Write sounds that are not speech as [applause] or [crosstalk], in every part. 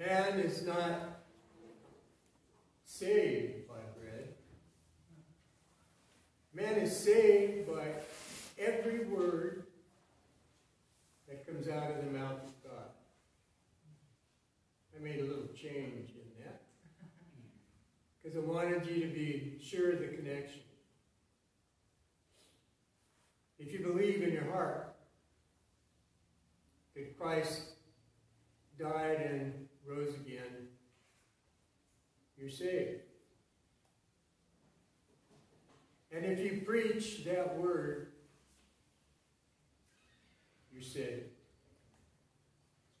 Man is not saved by bread. Man is saved by every word that comes out of the mouth of God. I made a little change in that because I wanted you to be sure of the connection. If you believe in your heart that Christ died and rose again, you're saved. And if you preach that word, you're saved.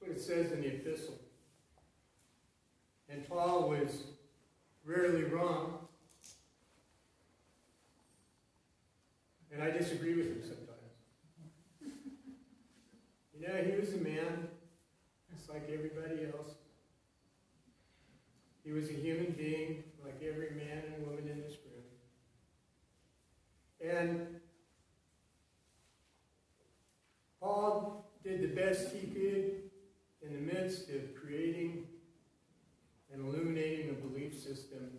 That's what it says in the epistle. And Paul was rarely wrong. And I disagree with him sometimes. [laughs] You know, he was a man, just like everybody else. He was a human being, like every man and woman in this room. And Paul did the best he could in the midst of creating and illuminating a belief system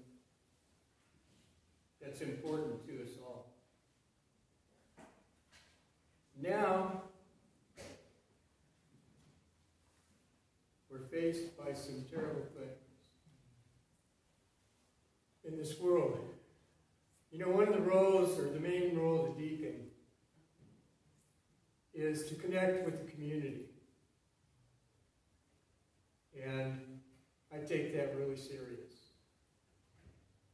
that's important to us all. Now, we're faced by some terrible things in this world. You know, one of the roles, or the main role of the deacon, is to connect with the community. And I take that really serious.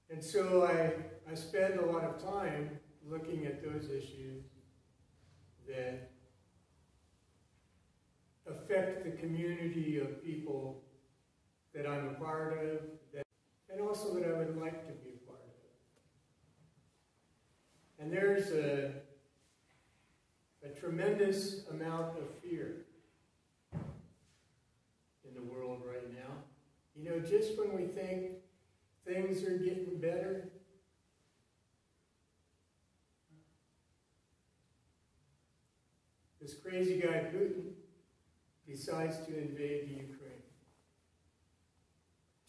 And so I, I spend a lot of time looking at those issues that affect the community of people that I'm a part of, that, and also that I would like to be a part of. And there's a, a tremendous amount of fear in the world right now. You know, just when we think things are getting better, this crazy guy Putin decides to invade the Ukraine.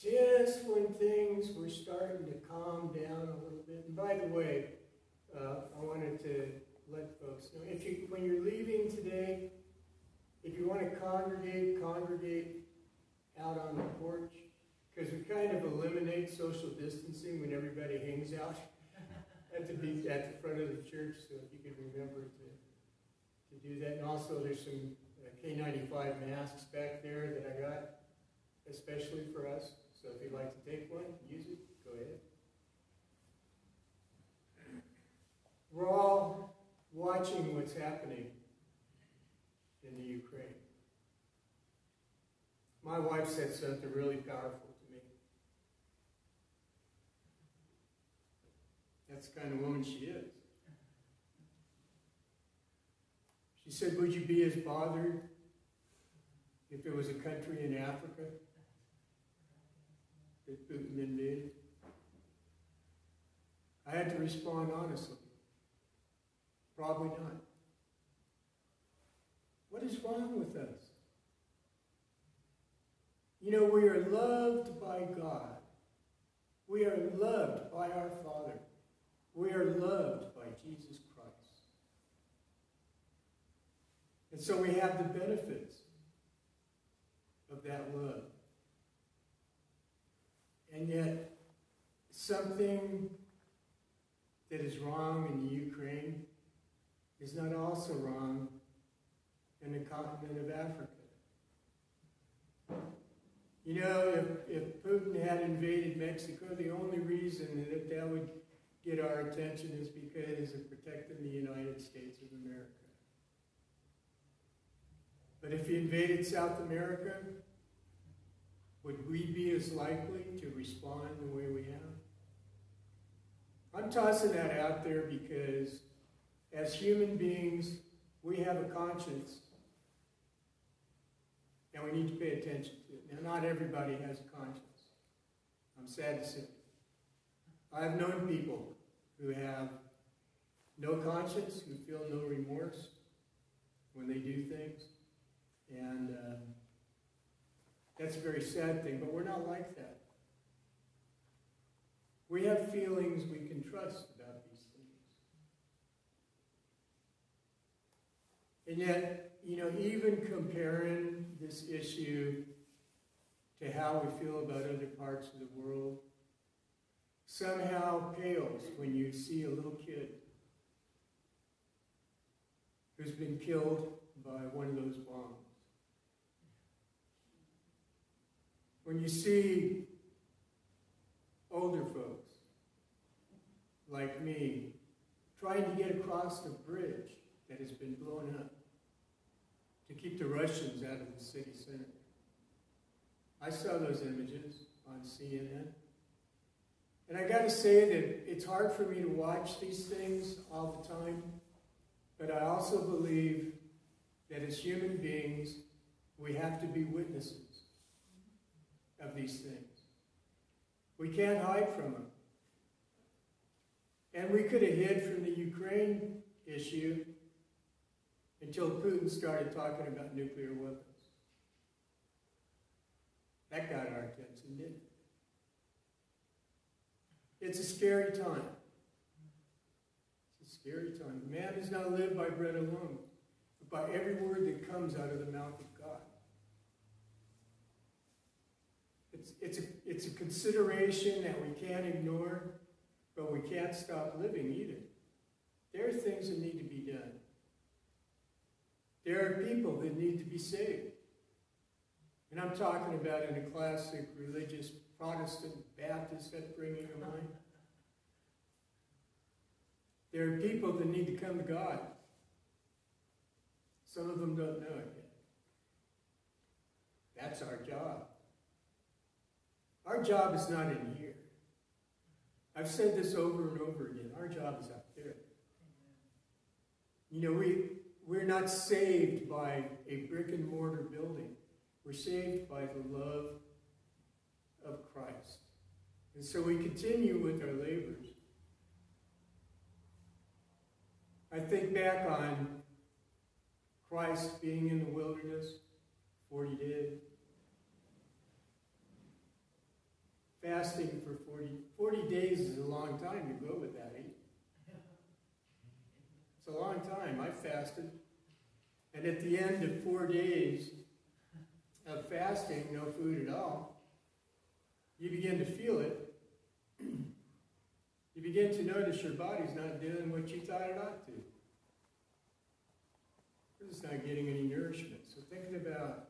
Just when things were starting to calm down a little bit. And by the way, uh, I wanted to let folks know if you when you're leaving today, if you want to congregate, congregate out on the porch because we kind of eliminate social distancing when everybody hangs out [laughs] at the at the front of the church. So if you could remember to to do that, and also there's some K95 masks back there that I got especially for us. So if you'd like to take one, use it. Go ahead. We're all watching what's happening in the Ukraine. My wife said something really powerful to me. That's the kind of woman she is. She said, Would you be as bothered if it was a country in Africa that Putin invaded? I had to respond honestly. Probably not. What is wrong with us? You know, we are loved by God. We are loved by our Father. We are loved by Jesus Christ. And so we have the benefits of that love. And yet, something that is wrong in Ukraine is not also wrong in the continent of Africa. You know, if, if Putin had invaded Mexico, the only reason that that would get our attention is because of protecting the United States of America. But if he invaded South America, would we be as likely to respond the way we have? I'm tossing that out there because as human beings, we have a conscience and we need to pay attention to it. Now, not everybody has a conscience. I'm sad to say. I've known people who have no conscience, who feel no remorse when they do things. And uh, That's a very sad thing, but we're not like that. We have feelings we can trust about these things. And yet, you know, even comparing this issue to how we feel about other parts of the world somehow pales when you see a little kid who's been killed by one of those bombs. When you see older folks like me trying to get across the bridge that has been blown up to keep the Russians out of the city center. I saw those images on CNN. And I got to say that it's hard for me to watch these things all the time, but I also believe that as human beings, we have to be witnesses of these things. We can't hide from them. And we could have hid from the Ukraine issue until Putin started talking about nuclear weapons. That got our attention, didn't it? It's a scary time. It's a scary time. Man does not live by bread alone, but by every word that comes out of the mouth of God. It's, it's, a, it's a consideration that we can't ignore, but we can't stop living either. There are things that need to be done. There are people that need to be saved. And I'm talking about in a classic religious Protestant Baptist upbringing of mine. There are people that need to come to God. Some of them don't know it yet. That's our job. Our job is not in here. I've said this over and over again. Our job is out there. You know, we, we're not saved by a brick and mortar building. We're saved by the love of Christ. And so we continue with our labors. I think back on Christ being in the wilderness, 40 days, fasting for 40, 40 days is a long time to go without eating. It's a long time. I fasted. And at the end of four days of fasting, no food at all, you begin to feel it. [clears throat] you begin to notice your body's not doing what you thought it ought to. It's not getting any nourishment. So thinking about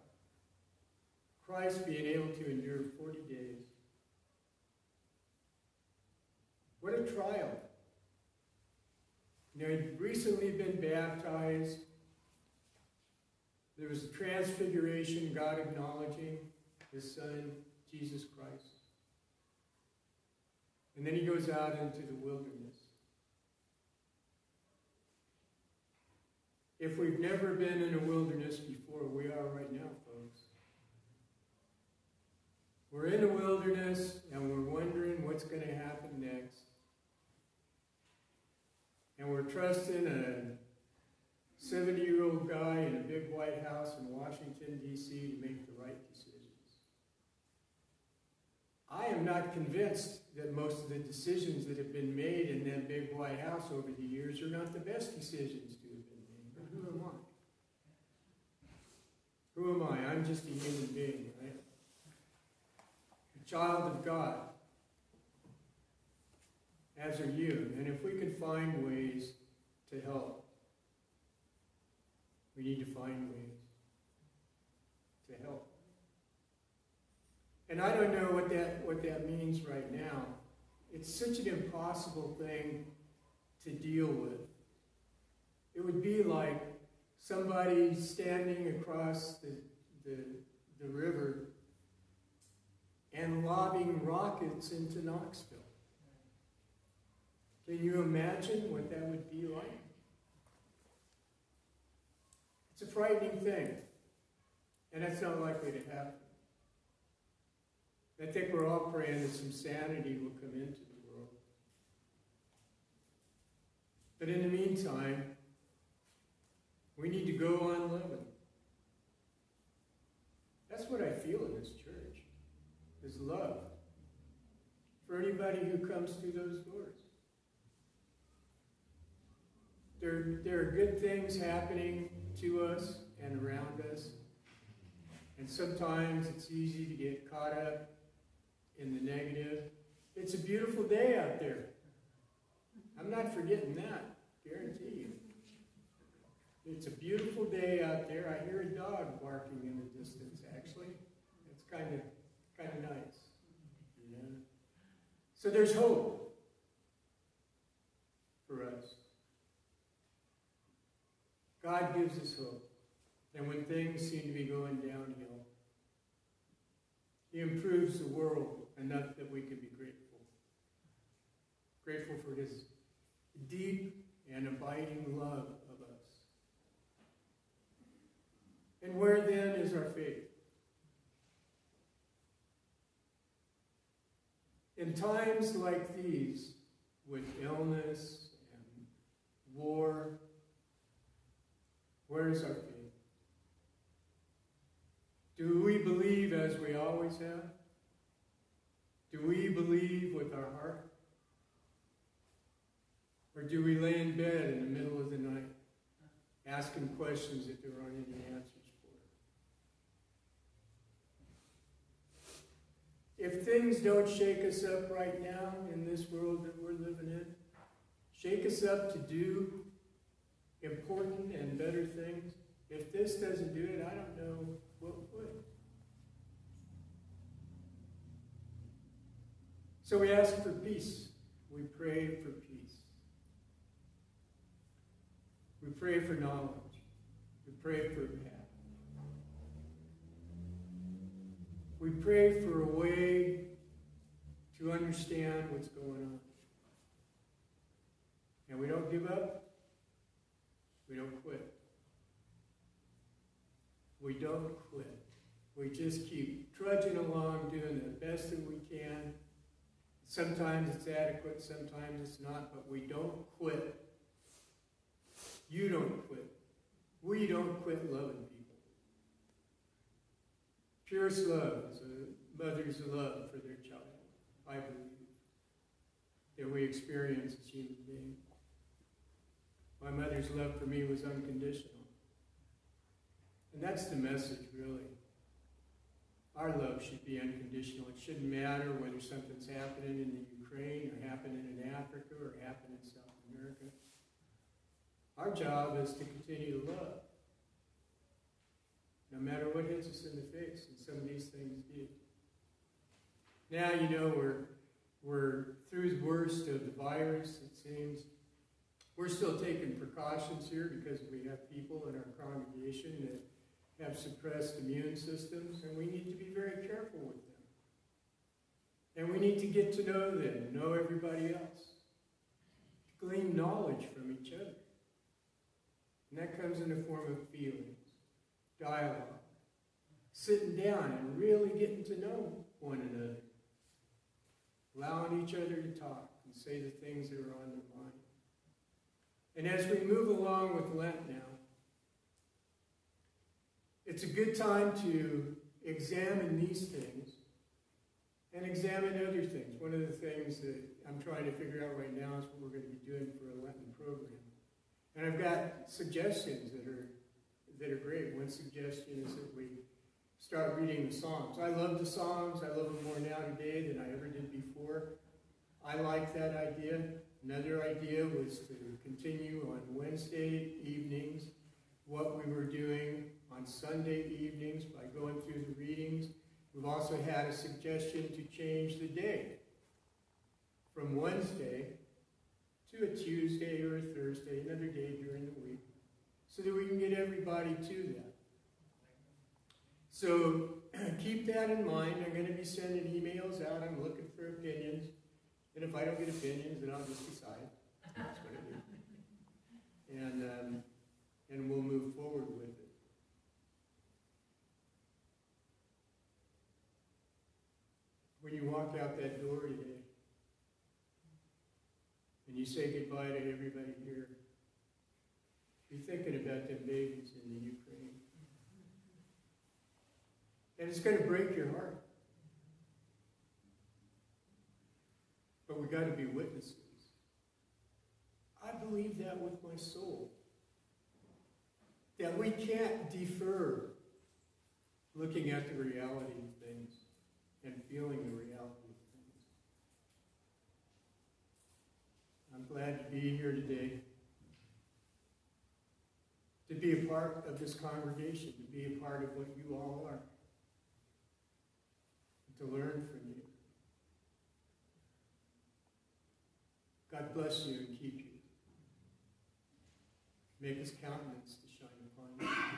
Christ being able to endure 40 days. What a trial. You know, he'd recently been baptized. There was a transfiguration, God acknowledging his son, Jesus Christ. And then he goes out into the wilderness. If we've never been in a wilderness before, we are right now, folks. We're in a wilderness and we're wondering what's going to happen next. And we're trusting a 70 year old guy in a big White House in Washington, D.C. to make the right decisions. I am not convinced that most of the decisions that have been made in that big White House over the years are not the best decisions to have been made. But who am I? Who am I? I'm just a human being, right? A child of God as are you. And if we could find ways to help, we need to find ways to help. And I don't know what that, what that means right now. It's such an impossible thing to deal with. It would be like somebody standing across the, the, the river and lobbing rockets into Knoxville. Can you imagine what that would be like? It's a frightening thing, and that's not likely to happen. I think we're all praying that some sanity will come into the world. But in the meantime, we need to go on living. That's what I feel in this church, is love for anybody who comes through those doors. There, there are good things happening to us and around us. And sometimes it's easy to get caught up in the negative. It's a beautiful day out there. I'm not forgetting that, guarantee you. It's a beautiful day out there. I hear a dog barking in the distance, actually. It's kind of kind of nice. Know? So there's hope for us. God gives us hope. And when things seem to be going downhill, He improves the world enough that we can be grateful. Grateful for His deep and abiding love of us. And where then is our faith? In times like these, with illness and war, where is our faith? Do we believe as we always have? Do we believe with our heart? Or do we lay in bed in the middle of the night asking questions that there aren't any answers for? If things don't shake us up right now in this world that we're living in, shake us up to do important and better things, if this doesn't do it, I don't know what would. So we ask for peace. We pray for peace. We pray for knowledge. We pray for path. We pray for a way to understand what's going on. And we don't give up. We don't quit. We don't quit. We just keep trudging along, doing the best that we can. Sometimes it's adequate, sometimes it's not, but we don't quit. You don't quit. We don't quit loving people. Purest love is a mother's love for their child, I believe, that we experience as human beings. My mother's love for me was unconditional. And that's the message, really. Our love should be unconditional. It shouldn't matter whether something's happening in the Ukraine or happening in Africa or happening in South America. Our job is to continue to love. No matter what hits us in the face, and some of these things do. Now, you know, we're, we're through the worst of the virus, it seems. We're still taking precautions here because we have people in our congregation that have suppressed immune systems, and we need to be very careful with them. And we need to get to know them, know everybody else, glean knowledge from each other. And that comes in the form of feelings, dialogue, sitting down and really getting to know one another, allowing each other to talk and say the things that are on their mind. And as we move along with Lent now, it's a good time to examine these things and examine other things. One of the things that I'm trying to figure out right now is what we're going to be doing for a Lenten program. And I've got suggestions that are that are great. One suggestion is that we start reading the Psalms. I love the Psalms. I love them more now today than I ever did before. I like that idea. Another idea was to continue on Wednesday evenings what we were doing on Sunday evenings by going through the readings. We've also had a suggestion to change the day from Wednesday to a Tuesday or a Thursday, another day during the week, so that we can get everybody to that. So [clears throat] keep that in mind. I'm going to be sending emails out. I'm looking for opinions. And if I don't get opinions, then I'll just decide. That's what I do. And, um, and we'll move forward with it. when you walk out that door today and you say goodbye to everybody here, be thinking about them babies in the Ukraine. And it's going to break your heart. We got to be witnesses. I believe that with my soul. That we can't defer looking at the reality of things and feeling the reality of things. I'm glad to be here today. To be a part of this congregation, to be a part of what you all are. To learn from you. God bless you and keep you. Make his countenance to shine upon you